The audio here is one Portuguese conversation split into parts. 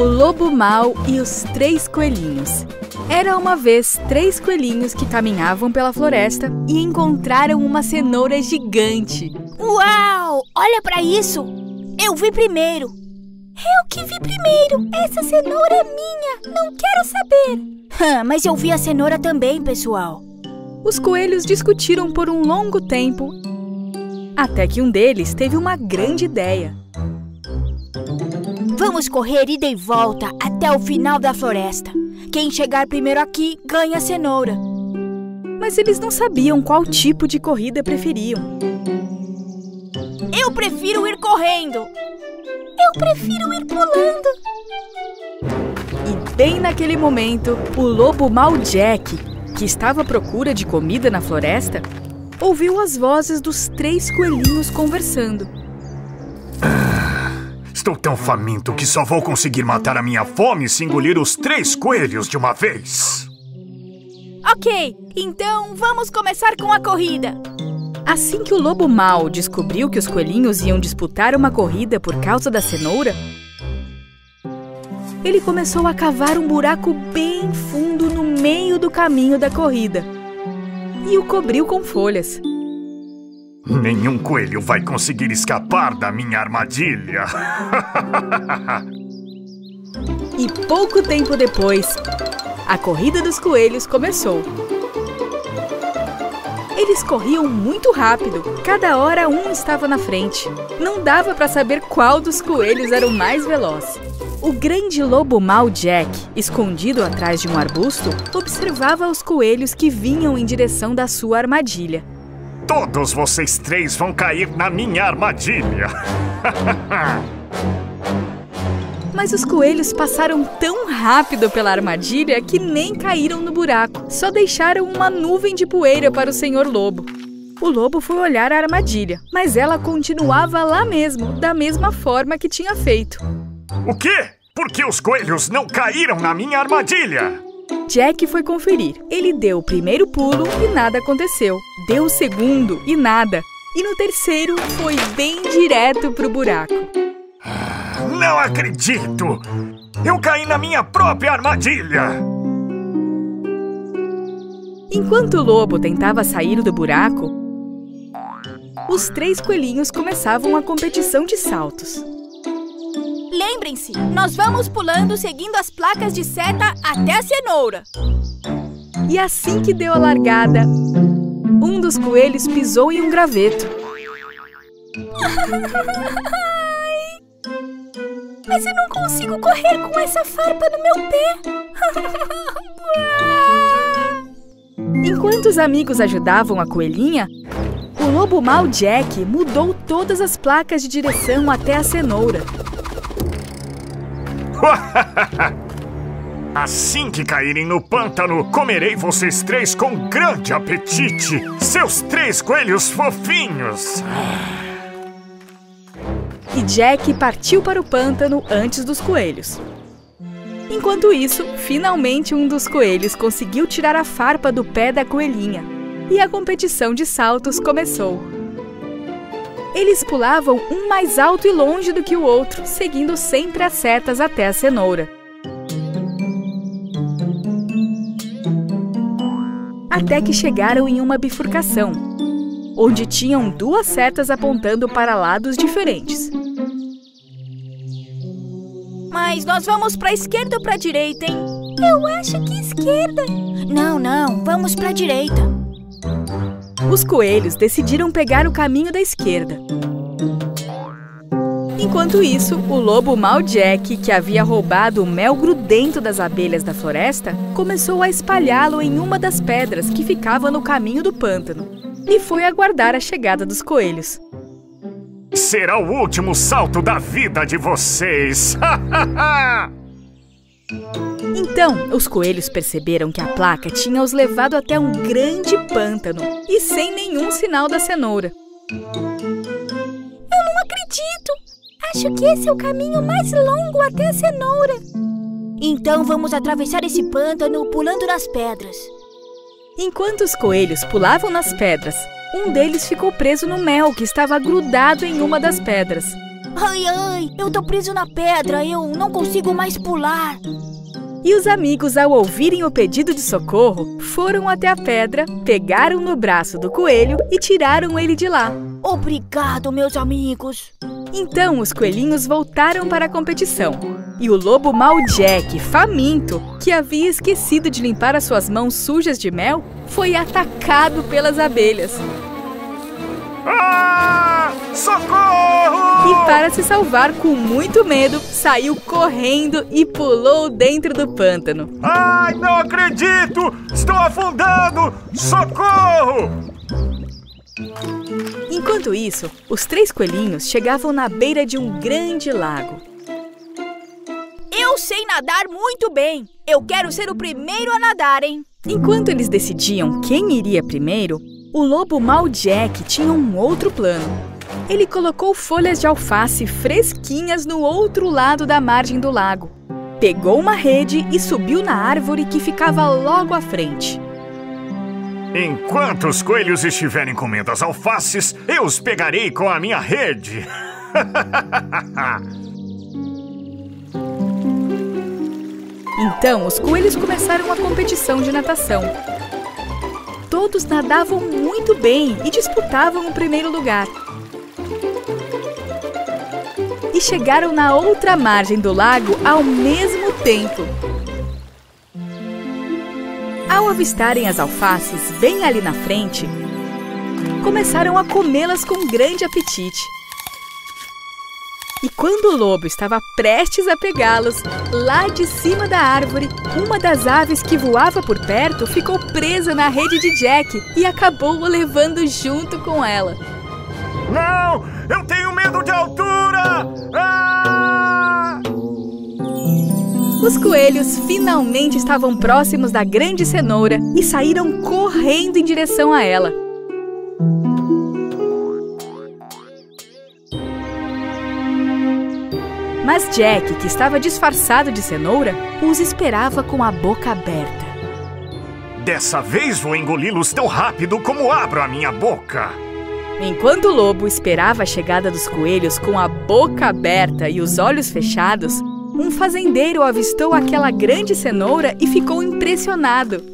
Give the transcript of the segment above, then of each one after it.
O Lobo Mal e os Três Coelhinhos. Era uma vez três coelhinhos que caminhavam pela floresta e encontraram uma cenoura gigante. Uau! Olha para isso! Eu vi primeiro! Eu que vi primeiro! Essa cenoura é minha! Não quero saber! mas eu vi a cenoura também, pessoal! Os coelhos discutiram por um longo tempo até que um deles teve uma grande ideia. Vamos correr ida e volta até o final da floresta. Quem chegar primeiro aqui ganha a cenoura. Mas eles não sabiam qual tipo de corrida preferiam. Eu prefiro ir correndo. Eu prefiro ir pulando. E bem naquele momento, o lobo mau Jack, que estava à procura de comida na floresta, ouviu as vozes dos três coelhinhos conversando. Estou tão faminto que só vou conseguir matar a minha fome se engolir os três coelhos de uma vez. Ok, então vamos começar com a corrida. Assim que o lobo mau descobriu que os coelhinhos iam disputar uma corrida por causa da cenoura, ele começou a cavar um buraco bem fundo no meio do caminho da corrida e o cobriu com folhas. Nenhum coelho vai conseguir escapar da minha armadilha. e pouco tempo depois, a corrida dos coelhos começou. Eles corriam muito rápido, cada hora um estava na frente. Não dava para saber qual dos coelhos era o mais veloz. O grande lobo mau Jack, escondido atrás de um arbusto, observava os coelhos que vinham em direção da sua armadilha. Todos vocês três vão cair na minha armadilha! Mas os coelhos passaram tão rápido pela armadilha que nem caíram no buraco, só deixaram uma nuvem de poeira para o senhor lobo. O lobo foi olhar a armadilha, mas ela continuava lá mesmo, da mesma forma que tinha feito. O quê? Por que os coelhos não caíram na minha armadilha? Jack foi conferir. Ele deu o primeiro pulo e nada aconteceu. Deu o segundo e nada. E no terceiro foi bem direto pro buraco. Não acredito! Eu caí na minha própria armadilha! Enquanto o lobo tentava sair do buraco, os três coelhinhos começavam a competição de saltos. Lembrem-se, nós vamos pulando seguindo as placas de seta até a cenoura. E assim que deu a largada, um dos coelhos pisou em um graveto. Mas eu não consigo correr com essa farpa no meu pé. Enquanto os amigos ajudavam a coelhinha, o lobo mau Jack mudou todas as placas de direção até a cenoura. Assim que caírem no pântano, comerei vocês três com grande apetite! Seus três coelhos fofinhos! E Jack partiu para o pântano antes dos coelhos. Enquanto isso, finalmente um dos coelhos conseguiu tirar a farpa do pé da coelhinha. E a competição de saltos começou. Eles pulavam um mais alto e longe do que o outro, seguindo sempre as setas até a cenoura. Até que chegaram em uma bifurcação, onde tinham duas setas apontando para lados diferentes. Mas nós vamos para a esquerda ou para a direita, hein? Eu acho que esquerda. Não, não, vamos para a direita. Os coelhos decidiram pegar o caminho da esquerda. Enquanto isso, o lobo mau Jack, que havia roubado o mel grudento das abelhas da floresta, começou a espalhá-lo em uma das pedras que ficava no caminho do pântano e foi aguardar a chegada dos coelhos. Será o último salto da vida de vocês! Então, os coelhos perceberam que a placa tinha os levado até um grande pântano e sem nenhum sinal da cenoura. Eu não acredito! Acho que esse é o caminho mais longo até a cenoura. Então vamos atravessar esse pântano pulando nas pedras. Enquanto os coelhos pulavam nas pedras, um deles ficou preso no mel que estava grudado em uma das pedras. Ai, ai, eu tô preso na pedra, eu não consigo mais pular. E os amigos, ao ouvirem o pedido de socorro, foram até a pedra, pegaram no braço do coelho e tiraram ele de lá. Obrigado, meus amigos. Então os coelhinhos voltaram para a competição. E o lobo mau Jack, faminto, que havia esquecido de limpar as suas mãos sujas de mel, foi atacado pelas abelhas. Ah! Socorro! E para se salvar com muito medo, saiu correndo e pulou dentro do pântano. Ai, não acredito! Estou afundando! Socorro! Enquanto isso, os três coelhinhos chegavam na beira de um grande lago. Eu sei nadar muito bem. Eu quero ser o primeiro a nadar, hein? Enquanto eles decidiam quem iria primeiro, o lobo mau Jack tinha um outro plano. Ele colocou folhas de alface fresquinhas no outro lado da margem do lago. Pegou uma rede e subiu na árvore que ficava logo à frente. Enquanto os coelhos estiverem comendo as alfaces, eu os pegarei com a minha rede. Então, os coelhos começaram a competição de natação. Todos nadavam muito bem e disputavam o primeiro lugar. E chegaram na outra margem do lago ao mesmo tempo. Ao avistarem as alfaces bem ali na frente, começaram a comê-las com grande apetite. E quando o lobo estava prestes a pegá-los, lá de cima da árvore, uma das aves que voava por perto ficou presa na rede de Jack e acabou o levando junto com ela. Não! Eu tenho medo de altura! Os coelhos finalmente estavam próximos da grande cenoura e saíram correndo em direção a ela. Mas Jack, que estava disfarçado de cenoura, os esperava com a boca aberta. Dessa vez vou engoli-los tão rápido como abro a minha boca. Enquanto o lobo esperava a chegada dos coelhos com a boca aberta e os olhos fechados, um fazendeiro avistou aquela grande cenoura e ficou impressionado.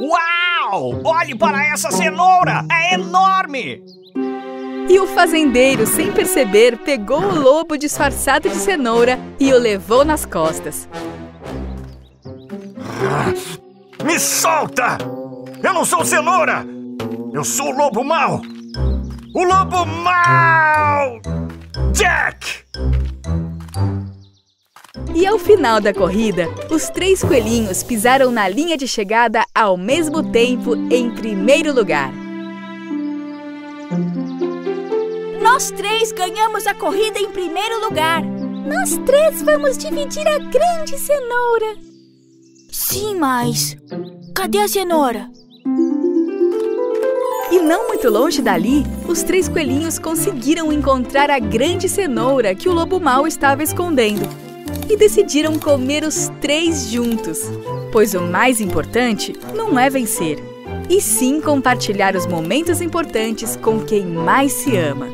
Uau! Olhe para essa cenoura! É enorme! E o fazendeiro, sem perceber, pegou o lobo disfarçado de cenoura e o levou nas costas. Me solta! Eu não sou cenoura! Eu sou o lobo mau! O lobo mau! Jack! E ao final da corrida, os três coelhinhos pisaram na linha de chegada ao mesmo tempo em primeiro lugar. Nós três ganhamos a corrida em primeiro lugar. Nós três vamos dividir a grande cenoura. Sim, mas. Cadê a cenoura? E não muito longe dali, os três coelhinhos conseguiram encontrar a grande cenoura que o lobo mau estava escondendo. E decidiram comer os três juntos. Pois o mais importante não é vencer, e sim compartilhar os momentos importantes com quem mais se ama.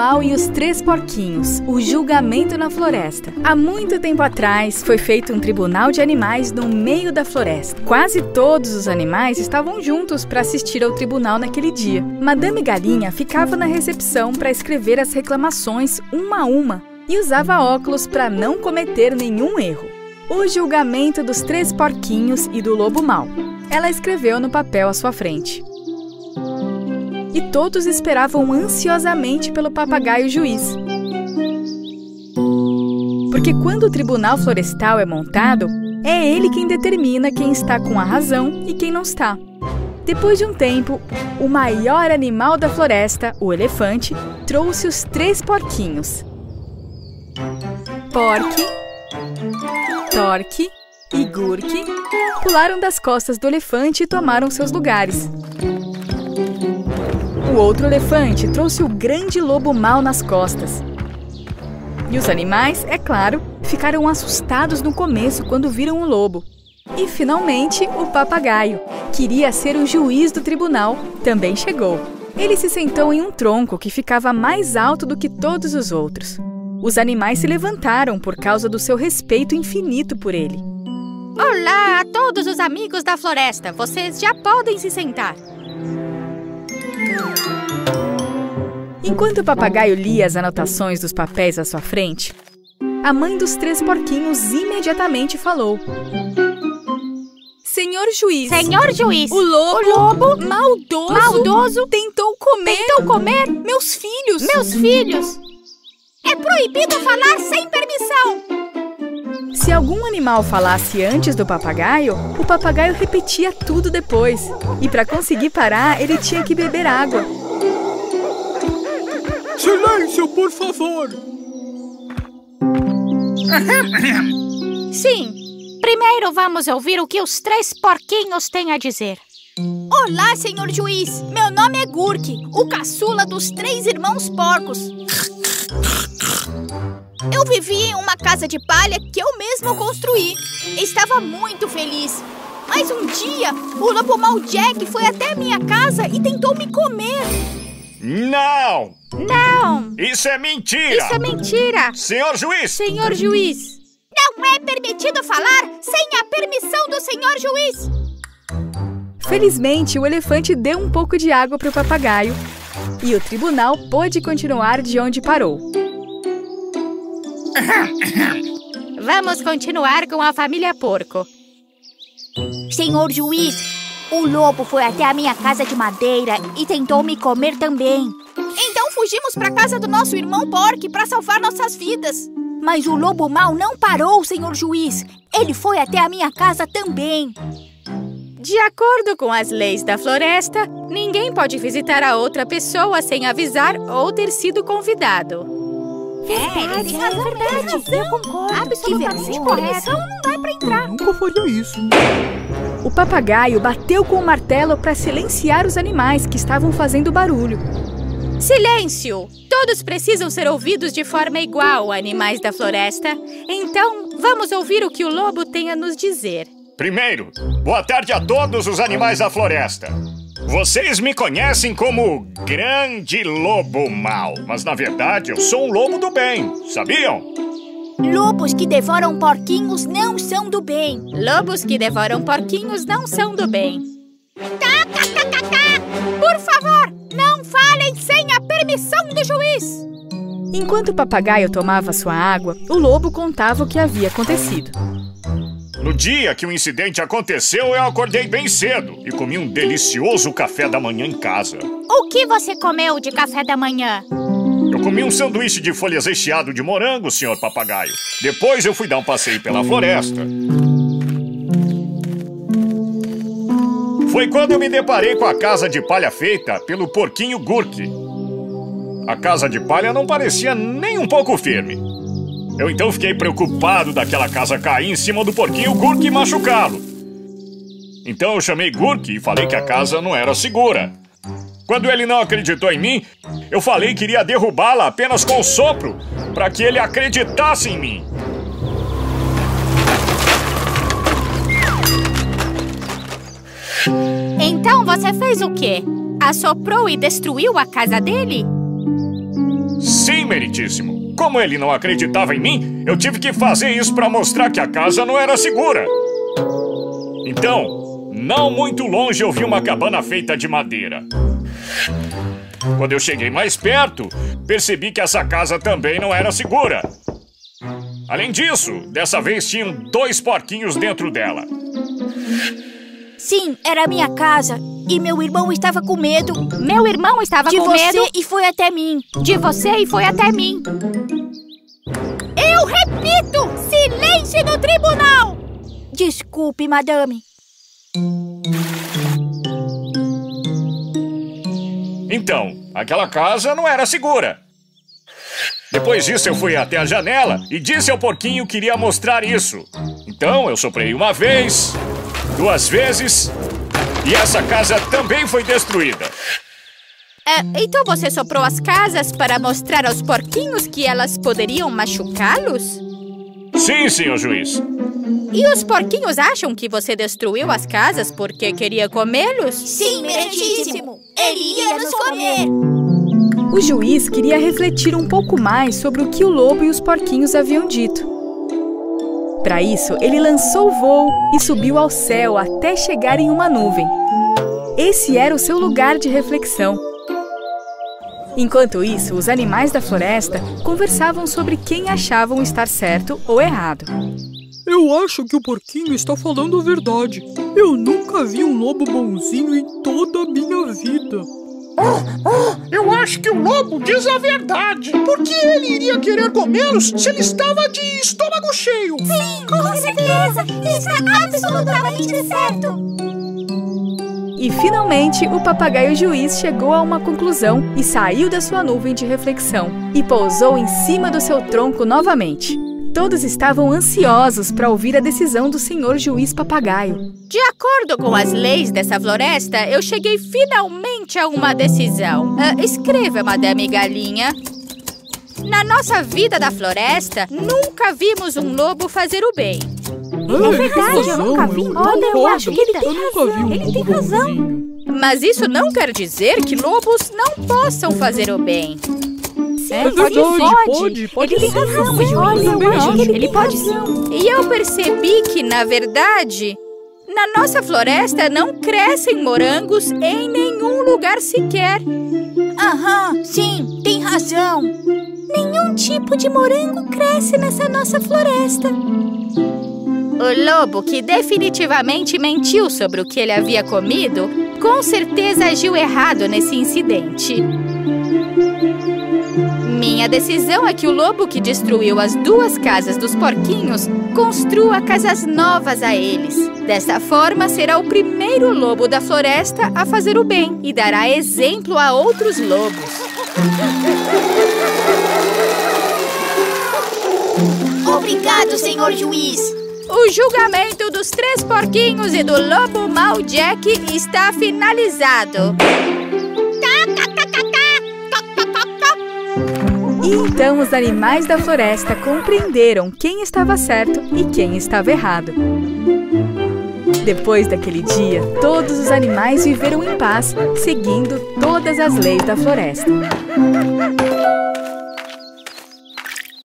Lobo Mal e os Três Porquinhos O Julgamento na Floresta. Há muito tempo atrás foi feito um tribunal de animais no meio da floresta. Quase todos os animais estavam juntos para assistir ao tribunal naquele dia. Madame Galinha ficava na recepção para escrever as reclamações uma a uma e usava óculos para não cometer nenhum erro. O julgamento dos três porquinhos e do lobo mau. Ela escreveu no papel à sua frente. E todos esperavam ansiosamente pelo papagaio juiz. Porque quando o tribunal florestal é montado, é ele quem determina quem está com a razão e quem não está. Depois de um tempo, o maior animal da floresta, o elefante, trouxe os três porquinhos. Porque, Torque e Gurke pularam das costas do elefante e tomaram seus lugares. O outro elefante trouxe o grande lobo mau nas costas. E os animais, é claro, ficaram assustados no começo quando viram o lobo. E finalmente o papagaio, queria ser o juiz do tribunal, também chegou. Ele se sentou em um tronco que ficava mais alto do que todos os outros. Os animais se levantaram por causa do seu respeito infinito por ele. Olá a todos os amigos da floresta. Vocês já podem se sentar. Enquanto o papagaio lia as anotações dos papéis à sua frente, a mãe dos três porquinhos imediatamente falou: Senhor juiz. Senhor juiz. O lobo, o lobo maldoso, maldoso tentou comer, tentou comer meus filhos. Meus filhos. É proibido falar sem permissão. Se algum animal falasse antes do papagaio, o papagaio repetia tudo depois. E para conseguir parar, ele tinha que beber água. Silêncio, por favor! Sim. Primeiro vamos ouvir o que os três porquinhos têm a dizer. Olá, senhor juiz. Meu nome é Gurk, o caçula dos três irmãos porcos. Eu vivia em uma casa de palha que eu mesmo construí. Estava muito feliz. Mas um dia, o lobo mau Jack foi até a minha casa e tentou me comer. Não! Não! Isso é mentira! Isso é mentira! Senhor juiz! Senhor juiz! Não é permitido falar sem a permissão do senhor juiz! Felizmente, o elefante deu um pouco de água para o papagaio e o tribunal pôde continuar de onde parou. Vamos continuar com a família porco. Senhor juiz, o lobo foi até a minha casa de madeira e tentou me comer também. Então fugimos para casa do nosso irmão Porky para salvar nossas vidas. Mas o lobo mau não parou, senhor juiz. Ele foi até a minha casa também. De acordo com as leis da floresta, ninguém pode visitar a outra pessoa sem avisar ou ter sido convidado. É, ele tem razão, é verdade. Eu concordo. Absolutamente correto. não dá pra entrar. Eu nunca faria isso. O papagaio bateu com o martelo para silenciar os animais que estavam fazendo barulho. Silêncio! Todos precisam ser ouvidos de forma igual, animais da floresta. Então, vamos ouvir o que o lobo tem a nos dizer. Primeiro, boa tarde a todos os animais da floresta. Vocês me conhecem como Grande Lobo Mal, mas na verdade eu sou um lobo do bem, sabiam? Lobos que devoram porquinhos não são do bem. Lobos que devoram porquinhos não são do bem. Tá, tá, tá, tá, tá. Por favor, não falem sem a permissão do juiz. Enquanto o papagaio tomava sua água, o lobo contava o que havia acontecido. No dia que o incidente aconteceu, eu acordei bem cedo e comi um delicioso café da manhã em casa. O que você comeu de café da manhã? Eu comi um sanduíche de folhas recheado de morango, senhor papagaio. Depois eu fui dar um passeio pela floresta. Foi quando eu me deparei com a casa de palha feita pelo porquinho Gurk. A casa de palha não parecia nem um pouco firme. Eu então fiquei preocupado daquela casa cair em cima do porquinho Gurk e machucá-lo. Então eu chamei Gurk e falei que a casa não era segura. Quando ele não acreditou em mim, eu falei que iria derrubá-la apenas com o sopro, para que ele acreditasse em mim. Então você fez o quê? Assoprou e destruiu a casa dele? Sim, meritíssimo. Como ele não acreditava em mim, eu tive que fazer isso para mostrar que a casa não era segura. Então, não muito longe eu vi uma cabana feita de madeira. Quando eu cheguei mais perto, percebi que essa casa também não era segura. Além disso, dessa vez tinham dois porquinhos dentro dela. Sim, era minha casa. E meu irmão estava com medo. Meu irmão estava de com você medo. e foi até mim. De você e foi até mim. Eu repito! Silêncio no tribunal! Desculpe, madame. Então, aquela casa não era segura. Depois disso, eu fui até a janela e disse ao porquinho que iria mostrar isso. Então, eu soprei uma vez, duas vezes e essa casa também foi destruída. É, então você soprou as casas para mostrar aos porquinhos que elas poderiam machucá-los? Sim, senhor juiz. E os porquinhos acham que você destruiu as casas porque queria comê-los? Sim, meritíssimo. Ele ia nos comer. O juiz queria refletir um pouco mais sobre o que o lobo e os porquinhos haviam dito. Para isso, ele lançou o voo e subiu ao céu até chegar em uma nuvem. Esse era o seu lugar de reflexão. Enquanto isso, os animais da floresta conversavam sobre quem achavam estar certo ou errado. Eu acho que o porquinho está falando a verdade. Eu nunca vi um lobo bonzinho em toda a minha vida. Eu acho que o lobo diz a verdade. Por que ele iria querer comê-los se ele estava de estômago cheio? Sim, com certeza. Está absolutamente certo. E finalmente o papagaio juiz chegou a uma conclusão e saiu da sua nuvem de reflexão e pousou em cima do seu tronco novamente. Todos estavam ansiosos para ouvir a decisão do senhor juiz papagaio. De acordo com as leis dessa floresta, eu cheguei finalmente a uma decisão. Ah, escreva, Madame Galinha. Na nossa vida da floresta, nunca vimos um lobo fazer o bem. É verdade, eu nunca vi. Olha, eu acho que ele tem um Ele tem razão. Mas isso não quer dizer que lobos não possam fazer o bem. É verdade, pode, pode Ele tem razão, Eu Olha, eu acho que ele, pode razão. E eu percebi que, na verdade, na nossa floresta não crescem morangos em nenhum lugar sequer. Aham, sim, tem razão. Nenhum tipo de morango cresce nessa nossa floresta. O lobo, que definitivamente mentiu sobre o que ele havia comido, com certeza agiu errado nesse incidente. Minha decisão é que o lobo que destruiu as duas casas dos porquinhos construa casas novas a eles. Dessa forma, será o primeiro lobo da floresta a fazer o bem e dará exemplo a outros lobos. Obrigado, senhor juiz. O julgamento dos três porquinhos e do lobo mau Jack está finalizado. E então os animais da floresta compreenderam quem estava certo e quem estava errado. Depois daquele dia, todos os animais viveram em paz, seguindo todas as leis da floresta.